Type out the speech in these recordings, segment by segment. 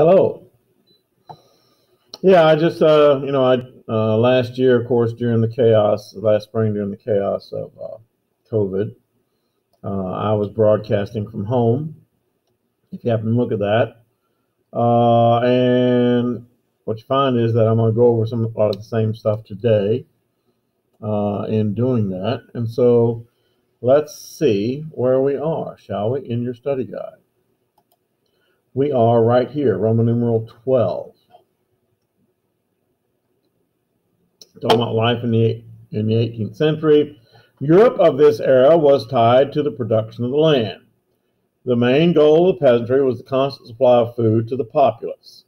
Hello. Yeah, I just, uh, you know, I uh, last year, of course, during the chaos, last spring during the chaos of uh, COVID, uh, I was broadcasting from home. If you happen to look at that, uh, and what you find is that I'm going to go over some a lot of the same stuff today uh, in doing that. And so, let's see where we are, shall we, in your study guide. We are right here, Roman numeral 12. Talking about life in the, in the 18th century. Europe of this era was tied to the production of the land. The main goal of the peasantry was the constant supply of food to the populace.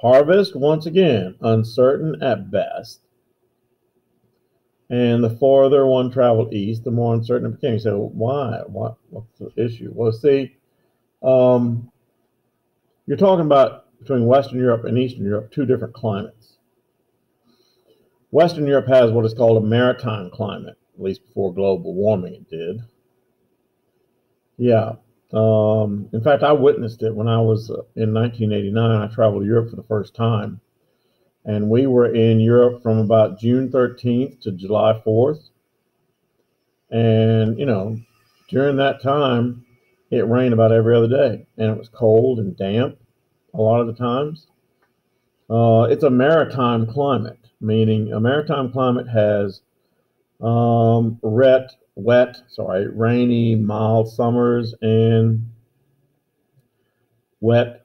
Harvest, once again, uncertain at best. And the farther one traveled east, the more uncertain it became. So why? What, what's the issue? Well, see, um, you're talking about between Western Europe and Eastern Europe, two different climates. Western Europe has what is called a maritime climate, at least before global warming it did. Yeah. Um, in fact, I witnessed it when I was uh, in 1989. I traveled to Europe for the first time. And we were in Europe from about June 13th to July 4th. And, you know, during that time, it rained about every other day and it was cold and damp a lot of the times. Uh, it's a maritime climate, meaning a maritime climate has um, wet, wet, sorry, rainy, mild summers and wet,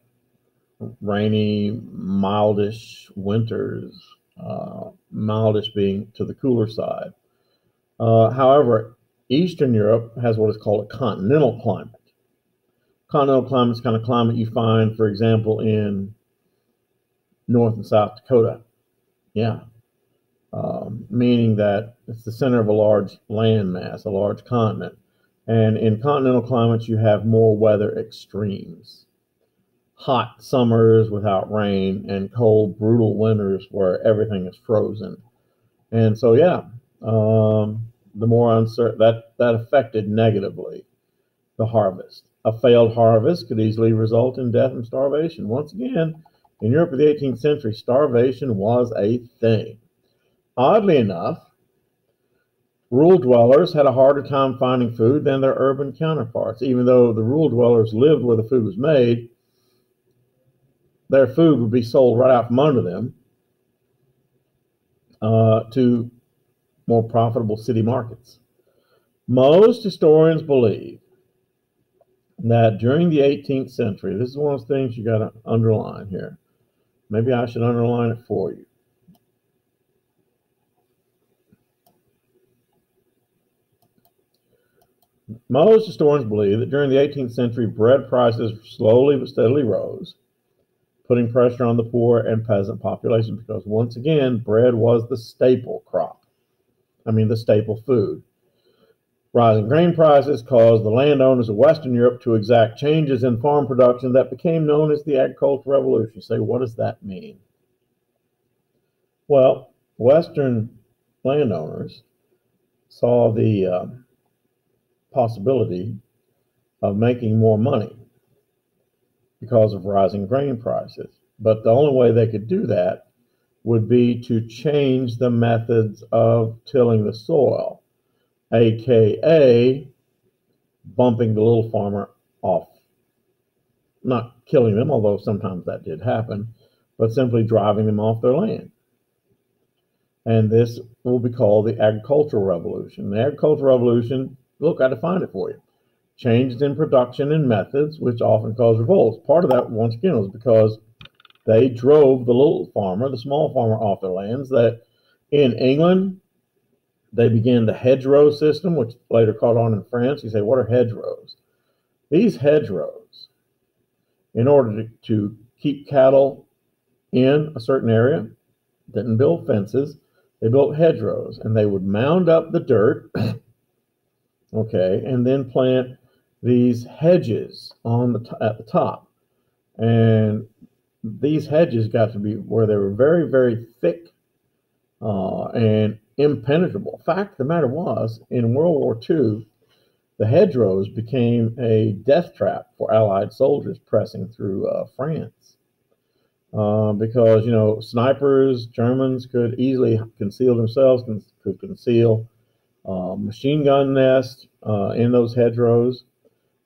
rainy, mildish winters, uh, mildish being to the cooler side. Uh, however, Eastern Europe has what is called a continental climate continental climate is kind of climate you find, for example, in North and South Dakota. Yeah. Um, meaning that it's the center of a large land mass, a large continent. And in continental climates, you have more weather extremes hot summers without rain, and cold, brutal winters where everything is frozen. And so, yeah, um, the more uncertain that, that affected negatively the harvest. A failed harvest could easily result in death and starvation. Once again, in Europe of the 18th century, starvation was a thing. Oddly enough, rural dwellers had a harder time finding food than their urban counterparts. Even though the rural dwellers lived where the food was made, their food would be sold right out from under them uh, to more profitable city markets. Most historians believe that during the 18th century, this is one of those things you got to underline here. Maybe I should underline it for you. Most historians believe that during the 18th century, bread prices slowly but steadily rose, putting pressure on the poor and peasant population because, once again, bread was the staple crop. I mean, the staple food. Rising grain prices caused the landowners of Western Europe to exact changes in farm production that became known as the agricultural revolution. Say, what does that mean? Well, Western landowners saw the uh, possibility of making more money because of rising grain prices. But the only way they could do that would be to change the methods of tilling the soil aka bumping the little farmer off. Not killing them, although sometimes that did happen, but simply driving them off their land. And this will be called the agricultural revolution. The agricultural revolution, look, I defined it for you. Changes in production and methods, which often cause revolts. Part of that, once again, was because they drove the little farmer, the small farmer, off their lands. That in England, they began the hedgerow system, which later caught on in France. You say, what are hedgerows? These hedgerows, in order to, to keep cattle in a certain area, didn't build fences. They built hedgerows and they would mound up the dirt, okay, and then plant these hedges on the t- at the top. And these hedges got to be where they were very, very thick uh, and impenetrable. Fact the matter was, in World War II, the hedgerows became a death trap for Allied soldiers pressing through uh, France. uh, because you know snipers, Germans could easily conceal themselves, could conceal uh, machine gun nests uh, in those hedgerows,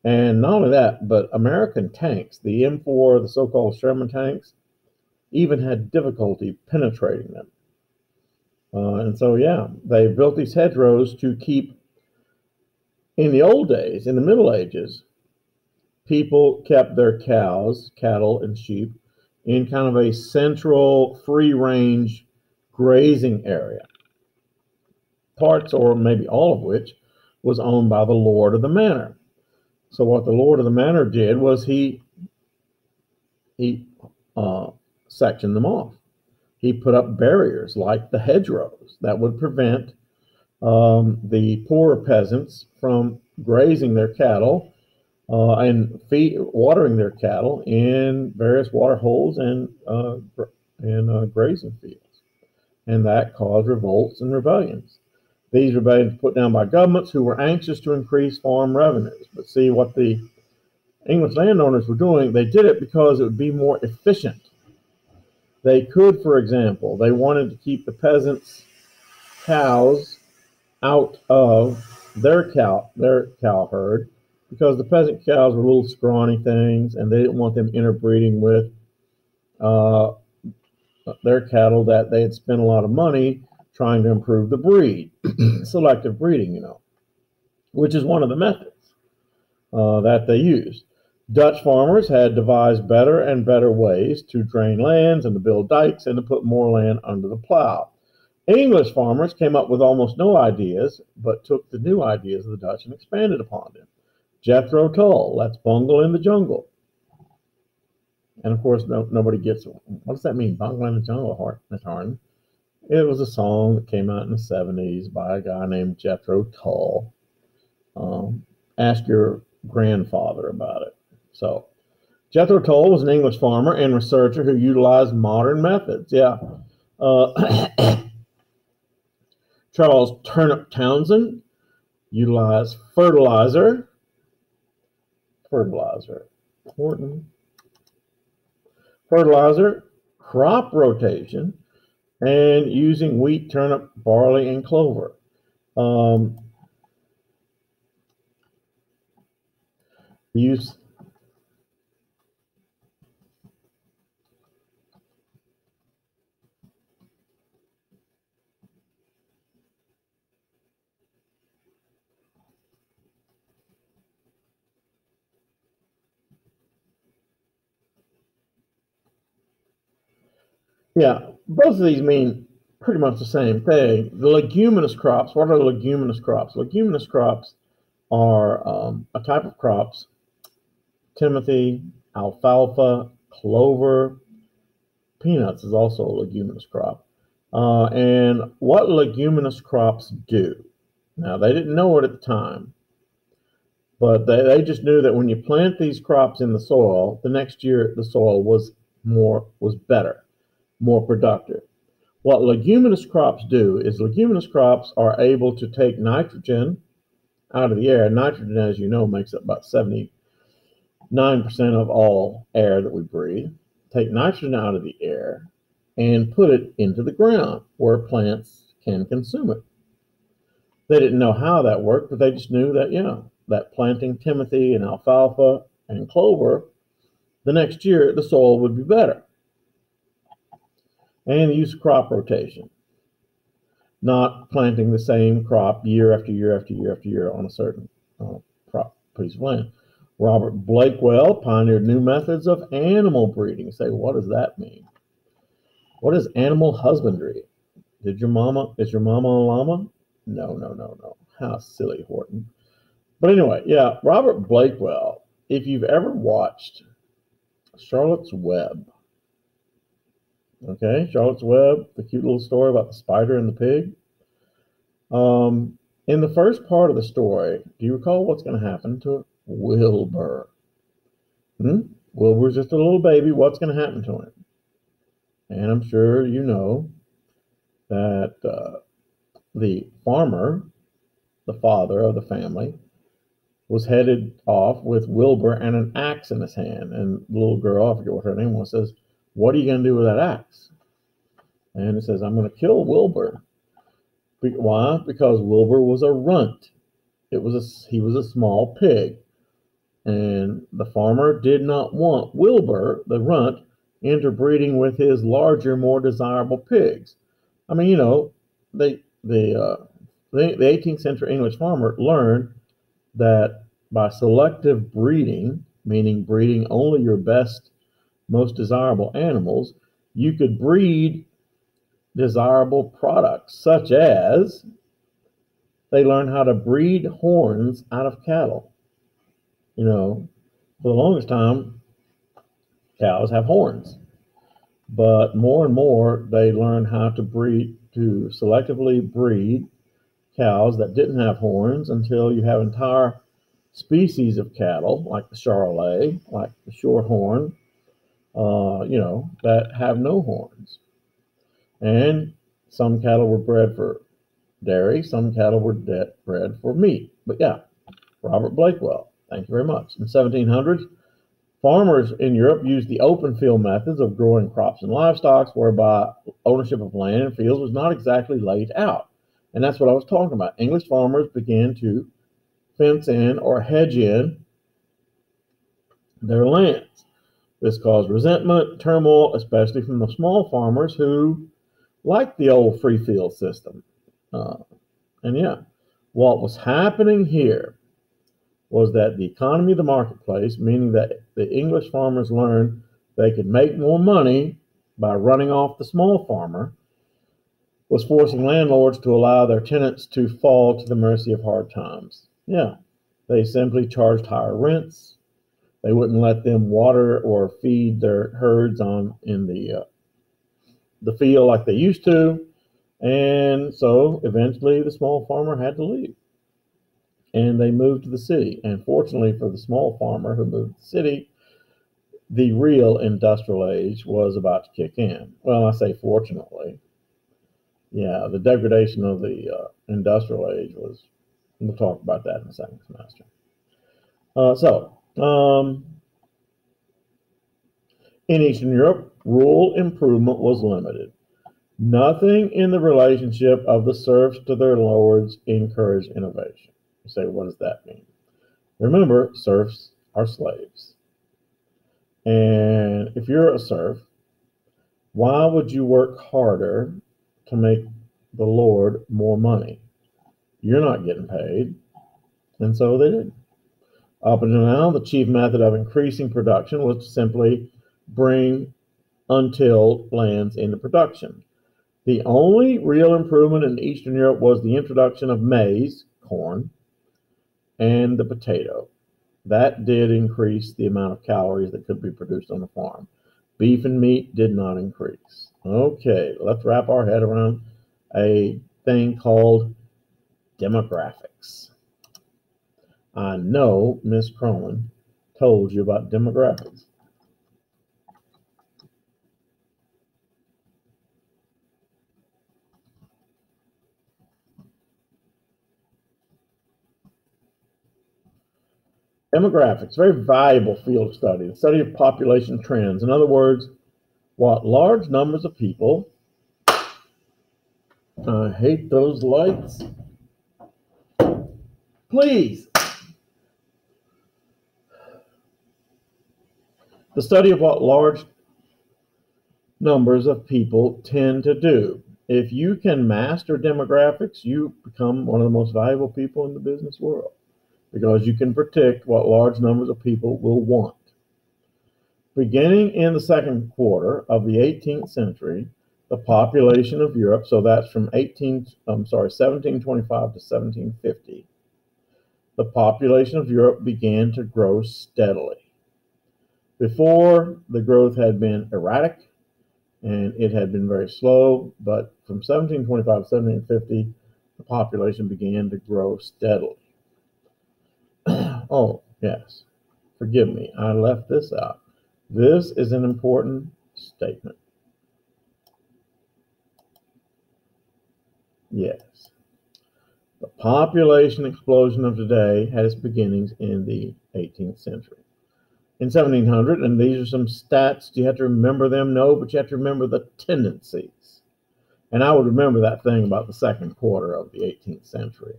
and not only that, but American tanks, the M4, the so-called Sherman tanks, even had difficulty penetrating them. Uh, and so, yeah, they built these hedgerows to keep. In the old days, in the Middle Ages, people kept their cows, cattle, and sheep in kind of a central free range grazing area. Parts, or maybe all of which, was owned by the lord of the manor. So what the lord of the manor did was he he uh, sectioned them off. He put up barriers like the hedgerows that would prevent um, the poorer peasants from grazing their cattle uh, and feed, watering their cattle in various water holes and uh, and uh, grazing fields, and that caused revolts and rebellions. These rebellions were put down by governments who were anxious to increase farm revenues. But see what the English landowners were doing, they did it because it would be more efficient. They could, for example, they wanted to keep the peasants' cows out of their cow their cow herd because the peasant cows were little scrawny things and they didn't want them interbreeding with uh, their cattle that they had spent a lot of money trying to improve the breed, selective breeding, you know, which is one of the methods uh, that they used. Dutch farmers had devised better and better ways to drain lands and to build dikes and to put more land under the plow. English farmers came up with almost no ideas, but took the new ideas of the Dutch and expanded upon them. Jethro Tull, let's bungle in the jungle. And of course, no, nobody gets. What does that mean, bungle in the jungle, Miss Harden? It was a song that came out in the 70s by a guy named Jethro Tull. Um, ask your grandfather about it. So, Jethro Tull was an English farmer and researcher who utilized modern methods. Yeah. Uh, Charles Turnip Townshend utilized fertilizer fertilizer. Important. Fertilizer, crop rotation, and using wheat, turnip, barley, and clover. Um, use Yeah, both of these mean pretty much the same thing. The leguminous crops, what are leguminous crops? Leguminous crops are um, a type of crops, timothy, alfalfa, clover, peanuts is also a leguminous crop. Uh, and what leguminous crops do? Now, they didn't know it at the time, but they, they just knew that when you plant these crops in the soil, the next year the soil was more was better more productive. What leguminous crops do is leguminous crops are able to take nitrogen out of the air. Nitrogen, as you know, makes up about 79% of all air that we breathe. Take nitrogen out of the air and put it into the ground where plants can consume it. They didn't know how that worked, but they just knew that, you know, that planting timothy and alfalfa and clover, the next year the soil would be better and the use of crop rotation, not planting the same crop year after year after year after year on a certain uh, crop piece of land. Robert Blakewell pioneered new methods of animal breeding. Say, what does that mean? What is animal husbandry? Did your mama, is your mama a llama? No, no, no, no. How silly, Horton. But anyway, yeah, Robert Blakewell, if you've ever watched Charlotte's Web, Okay, Charlotte's Web, the cute little story about the spider and the pig. Um, in the first part of the story, do you recall what's going to happen to Wilbur? Hmm? Wilbur's just a little baby. What's going to happen to him? And I'm sure you know that uh, the farmer, the father of the family, was headed off with Wilbur and an axe in his hand. And the little girl, I forget what her name was, says, What are you going to do with that axe? And it says, I'm going to kill Wilbur. Why? Because Wilbur was a runt. It was a, he was a small pig. And the farmer did not want Wilbur, the runt, interbreeding with his larger, more desirable pigs. I mean, you know, they the uh, the, the 18th century English farmer learned that by selective breeding, meaning breeding only your best, most desirable animals, you could breed desirable products, such as they learn how to breed horns out of cattle. You know, for the longest time, cows have horns. But more and more, they learn how to breed, to selectively breed cows that didn't have horns until you have entire species of cattle, like the Charolais, like the Shorthorn, uh, you know, that have no horns. And some cattle were bred for dairy, some cattle were de- bred for meat. But yeah, Robert Blakewell, thank you very much. In 1700s, farmers in Europe used the open field methods of growing crops and livestock, whereby ownership of land and fields was not exactly laid out. And that's what I was talking about. English farmers began to fence in or hedge in their lands. This caused resentment, turmoil, especially from the small farmers who liked the old free field system. Uh, and yeah, what was happening here was that the economy of the marketplace, meaning that the English farmers learned they could make more money by running off the small farmer, was forcing landlords to allow their tenants to fall to the mercy of hard times. Yeah, they simply charged higher rents. They wouldn't let them water or feed their herds on in the uh, the field like they used to, and so eventually the small farmer had to leave, and they moved to the city. And fortunately for the small farmer who moved to the city, the real industrial age was about to kick in. Well, I say fortunately yeah, the degradation of the uh, industrial age was, we'll talk about that in the second semester. Uh, so, um, in Eastern Europe, rural improvement was limited. Nothing in the relationship of the serfs to their lords encouraged innovation. You say, what does that mean? Remember, serfs are slaves. And if you're a serf, why would you work harder to make the Lord more money. You're not getting paid. And so they did. Up until now, the chief method of increasing production was to simply bring untilled lands into production. The only real improvement in Eastern Europe was the introduction of maize, corn, and the potato. That did increase the amount of calories that could be produced on the farm. Beef and meat did not increase. Okay, let's wrap our head around a thing called demographics. I know Miss Cronin told you about demographics. Demographics, very valuable field of study, the study of population trends. In other words, what large numbers of people. I hate those lights. Please. The study of what large numbers of people tend to do. If you can master demographics, you become one of the most valuable people in the business world because you can predict what large numbers of people will want. Beginning in the second quarter of the 18th century, the population of Europe, so that's from 18, I'm sorry, 1725 to 1750, the population of Europe began to grow steadily. Before, the growth had been erratic and it had been very slow, but from 1725 to 1750, the population began to grow steadily. oh, yes, forgive me, I left this out. This is an important statement. Yes. The population explosion of today had its beginnings in the 18th century. In 1700, and these are some stats. Do you have to remember them? No, but you have to remember the tendencies. And I would remember that thing about the second quarter of the 18th century.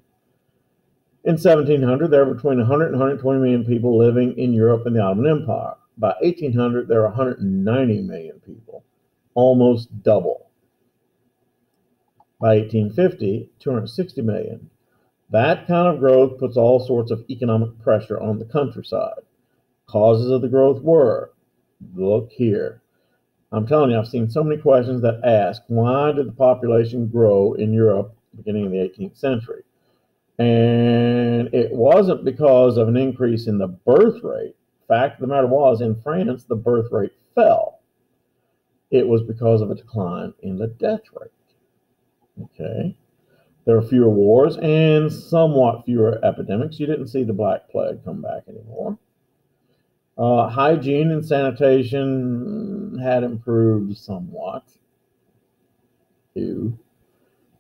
In 1700, there were between 100 and 120 million people living in Europe and the Ottoman Empire. By 1800, there were 190 million people, almost double. By 1850, 260 million. That kind of growth puts all sorts of economic pressure on the countryside. Causes of the growth were look here. I'm telling you, I've seen so many questions that ask why did the population grow in Europe beginning of the 18th century? And it wasn't because of an increase in the birth rate. Fact of the matter was, in France, the birth rate fell. It was because of a decline in the death rate. Okay. There were fewer wars and somewhat fewer epidemics. You didn't see the Black Plague come back anymore. Uh, hygiene and sanitation had improved somewhat. Ew.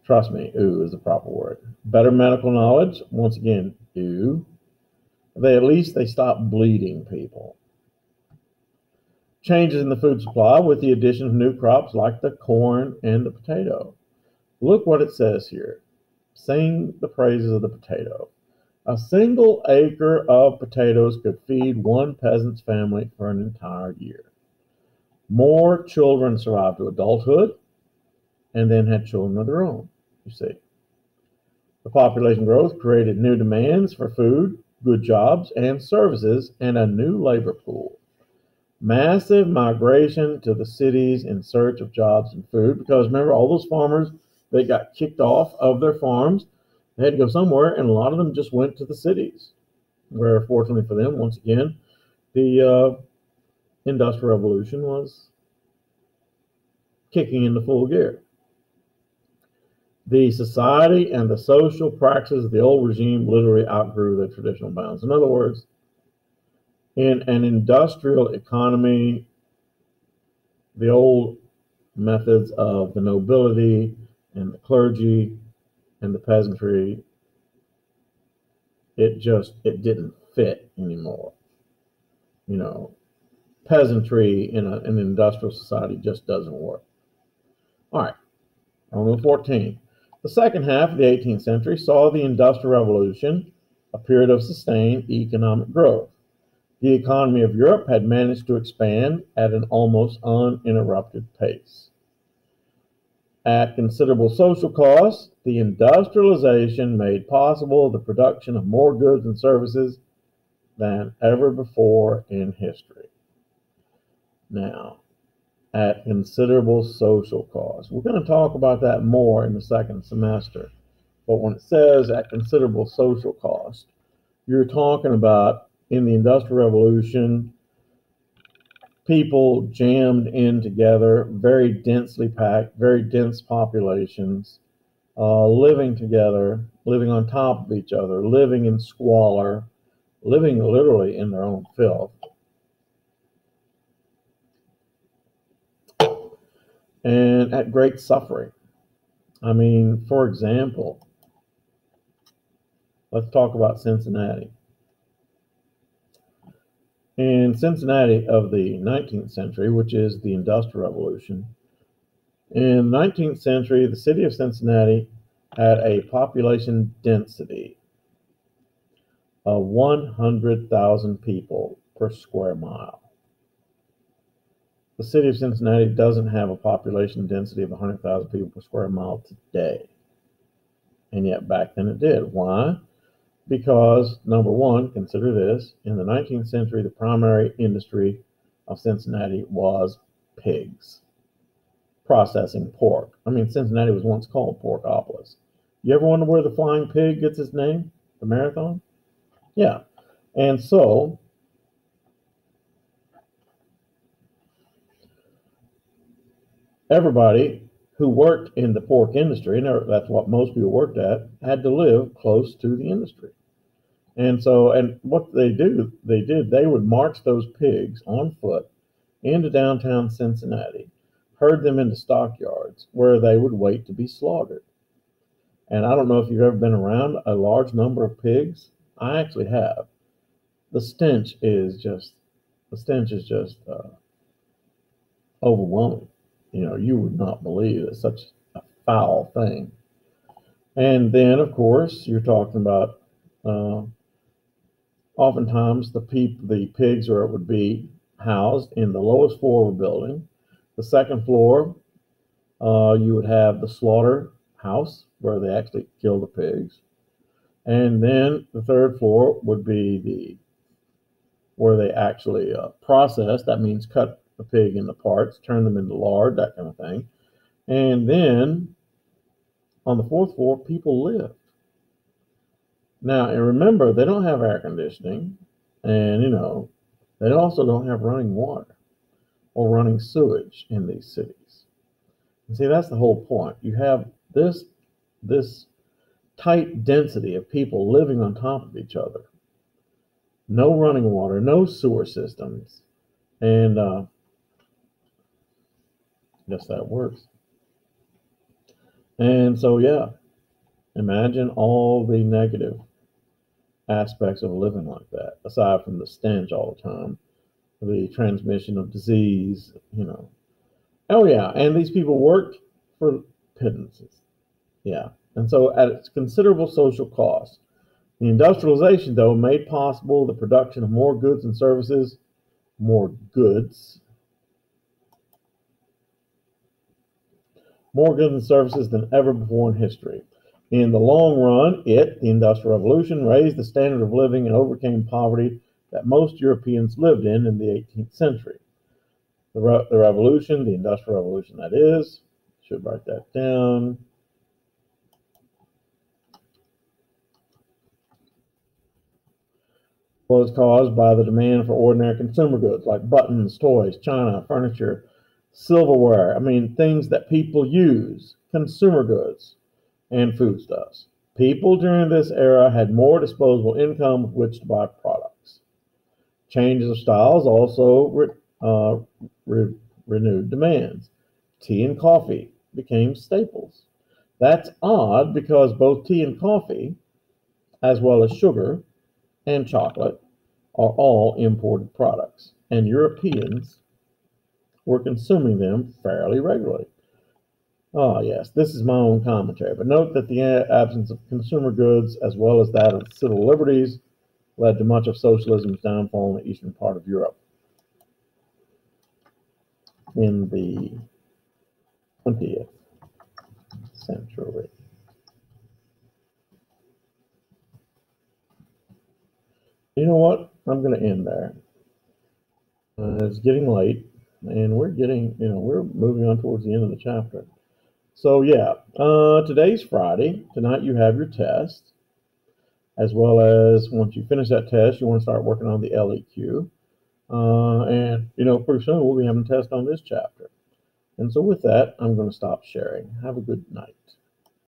Trust me, ooh is the proper word. Better medical knowledge, once again, ew. They at least they stopped bleeding people. Changes in the food supply with the addition of new crops like the corn and the potato. Look what it says here. Sing the praises of the potato. A single acre of potatoes could feed one peasant's family for an entire year. More children survived to adulthood and then had children of their own, you see. The population growth created new demands for food, good jobs, and services, and a new labor pool. Massive migration to the cities in search of jobs and food because remember, all those farmers they got kicked off of their farms they had to go somewhere, and a lot of them just went to the cities, where fortunately for them, once again, the uh, Industrial Revolution was kicking into full gear. The society and the social practices of the old regime literally outgrew the traditional bounds. In other words, in an industrial economy, the old methods of the nobility and the clergy and the peasantry, it just it didn't fit anymore. You know, peasantry in, a, an industrial society just doesn't work. All right, Roman 14. The second half of the 18th century saw the Industrial Revolution, a period of sustained economic growth. The economy of Europe had managed to expand at an almost uninterrupted pace. At considerable social cost, the industrialization made possible the production of more goods and services than ever before in history. Now, at considerable social cost. We're going to talk about that more in the second semester. But when it says at considerable social cost, you're talking about in the Industrial Revolution, people jammed in together, very densely packed, very dense populations, uh, living together, living on top of each other, living in squalor, living literally in their own filth. And at great suffering. I mean, for example, let's talk about Cincinnati in Cincinnati of the 19th century, which is the Industrial Revolution. In the 19th century, the city of Cincinnati had a population density of 100,000 people per square mile. The city of Cincinnati doesn't have a population density of 100,000 people per square mile today. And yet back then it did. Why? Because, number one, consider this in the 19th century, the primary industry of Cincinnati was pigs, processing pork. I mean, Cincinnati was once called Porkopolis. You ever wonder where the flying pig gets its name? The marathon? Yeah. And so, everybody who worked in the pork industry, and that's what most people worked at, had to live close to the industry. And so, and what they do, they did, they would march those pigs on foot into downtown Cincinnati, herd them into stockyards where they would wait to be slaughtered. And I don't know if you've ever been around a large number of pigs. I actually have. The stench is just the stench is just uh, overwhelming. You know, you would not believe that such a foul thing. And then, of course, you're talking about uh, oftentimes the peep, the pigs, it would be housed in the lowest floor of a building. The second floor, uh, you would have the slaughter house where they actually kill the pigs. And then the third floor would be the where they actually uh, process. That means cut the pig into parts, turn them into lard, that kind of thing. And then on the fourth floor, people live. Now, and remember, they don't have air conditioning, and you know, they also don't have running water or running sewage in these cities. And see, that's the whole point. You have this this tight density of people living on top of each other. No running water, no sewer systems, and uh, guess that works. And so, yeah, imagine all the negative aspects of living like that, aside from the stench all the time, the transmission of disease, you know. Oh, yeah, and these people worked for pittances. Yeah, and so at its considerable social cost. The industrialization, though, made possible the production of more goods and services, more goods, more goods and services than ever before in history. In the long run, it, the Industrial Revolution, raised the standard of living and overcame poverty that most Europeans lived in in the 18th century. The, re- the revolution, the Industrial Revolution, that is, should write that down. Was caused by the demand for ordinary consumer goods like buttons, toys, china, furniture, silverware. I mean, things that people use, consumer goods and foodstuffs. People during this era had more disposable income with which to buy products. Changes of styles also re, uh, re, renewed demands. Tea and coffee became staples. That's odd because both tea and coffee, as well as sugar and chocolate, are all imported products, and Europeans were consuming them fairly regularly. Ah, yes, this is my own commentary, but note that the absence of consumer goods as well as that of civil liberties led to much of socialism's downfall in the eastern part of Europe in the 20th century. You know what? I'm going to end there. Uh, it's getting late, and we're getting, you know, we're moving on towards the end of the chapter. So yeah, uh, today's Friday. Tonight you have your test, as well as once you finish that test, you want to start working on the LEQ. Uh, and you know, pretty soon we'll be having a test on this chapter. And so with that, I'm going to stop sharing. Have a good night.